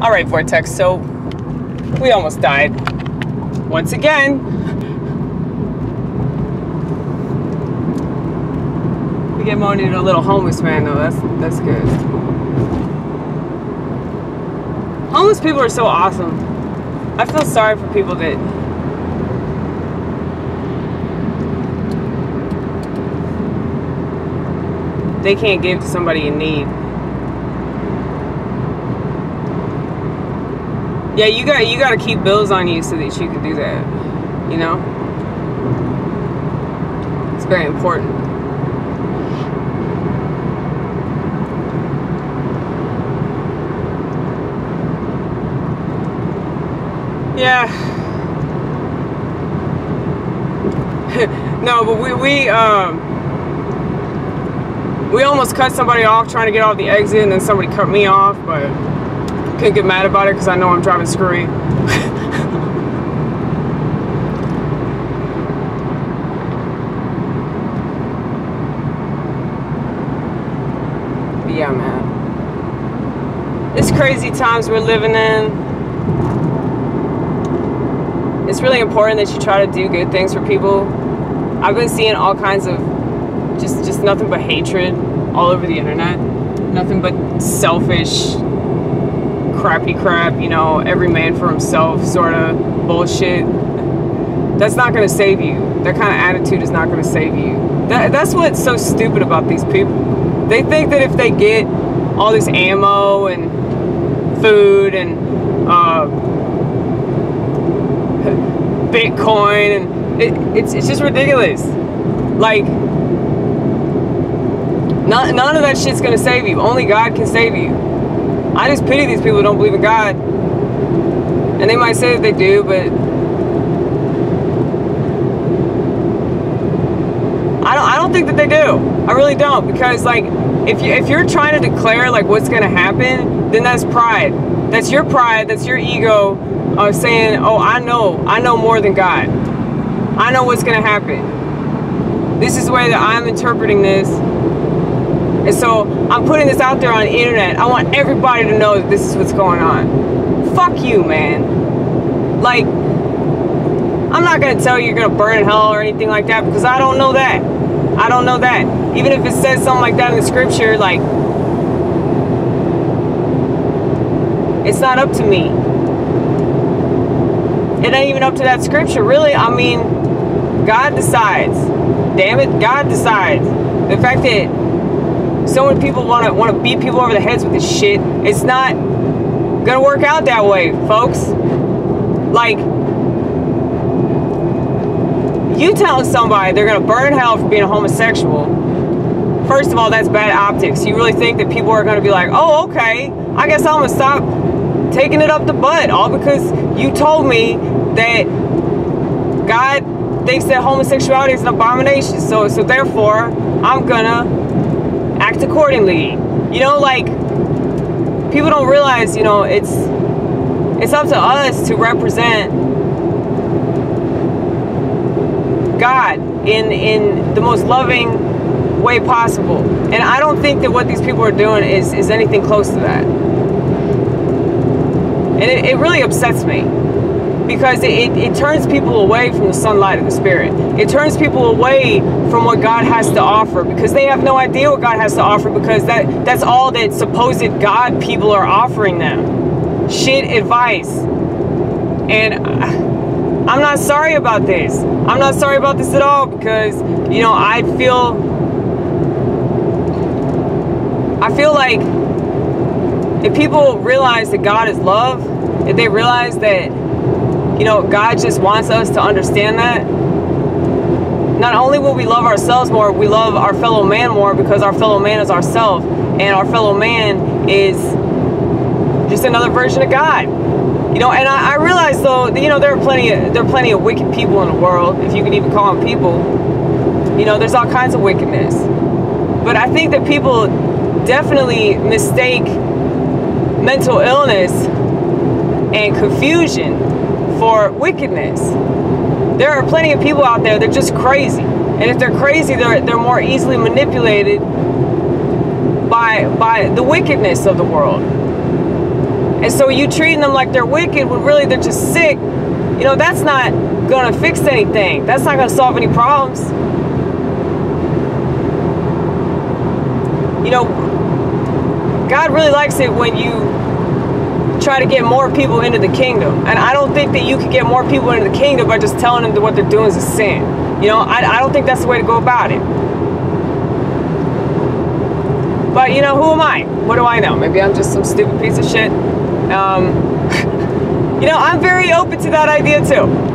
All right, Vortex. So we almost died once again. We get money to a little homeless man though. That's that's good. Homeless people are so awesome. I feel sorry for people that they can't give to somebody in need. Yeah, you got you got to keep bills on you so that you can do that. You know, it's very important. Yeah. no, but we we um we almost cut somebody off trying to get off the exit, and then somebody cut me off, but couldn't get mad about it because I know I'm driving screwy. yeah, man. It's crazy times we're living in. It's really important that you try to do good things for people. I've been seeing all kinds of just just nothing but hatred all over the internet. Nothing but selfish crappy crap, you know, every man for himself sort of bullshit. That's not going to save you. That kind of attitude is not going to save you. That, that's what's so stupid about these people. They think that if they get all this ammo and food and uh, Bitcoin and it, it's, it's just ridiculous. Like, none, none of that shit's gonna save you. Only God can save you. I just pity these people who don't believe in God. And they might say that they do, but I don't I don't think that they do. I really don't because like if you if you're trying to declare like what's going to happen, then that's pride. That's your pride, that's your ego of saying, "Oh, I know. I know more than God. I know what's going to happen." This is the way that I'm interpreting this and so I'm putting this out there on the internet. I want everybody to know that this is what's going on. Fuck you, man. Like, I'm not gonna tell you you're gonna burn in hell or anything like that because I don't know that. I don't know that. Even if it says something like that in the scripture, like, it's not up to me. It ain't even up to that scripture, really. I mean, God decides. Damn it, God decides. The fact that so many people want to want to beat people over the heads with this shit. It's not gonna work out that way, folks. Like, you telling somebody they're gonna burn hell for being a homosexual. First of all, that's bad optics. You really think that people are gonna be like, oh, okay, I guess I'm gonna stop taking it up the butt, all because you told me that God thinks that homosexuality is an abomination. So, so therefore, I'm gonna act accordingly. You know, like people don't realize, you know, it's it's up to us to represent God in in the most loving way possible. And I don't think that what these people are doing is is anything close to that. And it, it really upsets me because it, it, turns people away from the sunlight of the spirit. It turns people away from what god has to offer because they have no idea what god has to offer because that that's all that supposed god people are offering them. Shit advice. And i'm not sorry about this. I'm not sorry about this at all because you know i feel i feel like if people realize that god is love if they realize that you know, God just wants us to understand that. Not only will we love ourselves more, we love our fellow man more because our fellow man is ourself, and our fellow man is just another version of God. You know, and I, I realize though, you know, there are plenty of there are plenty of wicked people in the world, if you can even call them people. You know, there's all kinds of wickedness. But I think that people definitely mistake mental illness and confusion for wickedness. There are plenty of people out there, they're just crazy. And if they're crazy, they're, they're more easily manipulated by, by the wickedness of the world. And so you treating them like they're wicked when really they're just sick, you know, that's not gonna fix anything. That's not gonna solve any problems. You know, God really likes it when you try to get more people into the kingdom. And I don't think that you can get more people into the kingdom by just telling them that what they're doing is a sin. You know, I, I don't think that's the way to go about it. But, you know, who am I? What do I know? Maybe I'm just some stupid piece of shit. Um, you know, I'm very open to that idea too.